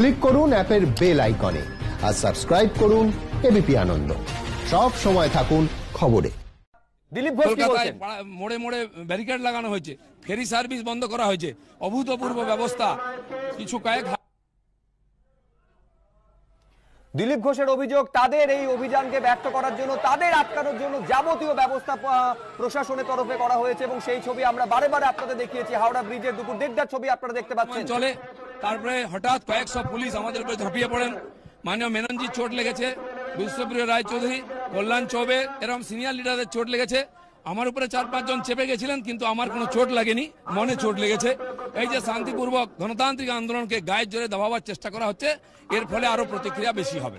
Click করুন অ্যাপের bell আইকনে আর সাবস্ক্রাইব করুন এবিপি আনন্দ। সব সময় থাকুন খবরে। দিলীপ ঘোষ কি বলছেন? মোড়ে মোড়ে ব্যারিকেড লাগানো হয়েছে ফেরি সার্ভিস বন্ধ করা হয়েছে অভূতপূর্ব ব্যবস্থা কিছু কয়েক দিলীপ ঘোষের অভিযোগ তাদের এই অভিযানকে ব্যর্থ করার জন্য তাদের আটকানোর জন্য যাবতীয় ব্যবস্থা প্রশাসনের তরফে করা হয়েছে এবং সেই ছবি আমরা বারে বারে আপনাদের দেখিয়েছি হাওড়া ব্রিজের দুপুর দেড়টার ছবি আপনারা দেখতে পাচ্ছেন। চলে। তারপরে হঠাৎ কয়েকশো পুলিশ আমাদের উপরে ঝাঁপিয়ে পড়েন। মাননীয় মেননজি চোট লেগেছে, বিশ্বপ্রিয় রায়চৌধুরী, কল্যাণ চৌবে, এরকম সিনিয়র লিডারদের চোট লেগেছে। আমার উপরে চার পাঁচজন চেপে গেছিলেন, কিন্তু আমার কোনো চোট লাগেনি, মনে চোট লেগেছে। এই যে শান্তিপূর্বক গণতান্ত্রিক আন্দোলনকে গায়ের জোরে দাবাবার চেষ্টা করা হচ্ছে, এর ফলে আরও প্রতিক্রিয়া বেশি হবে।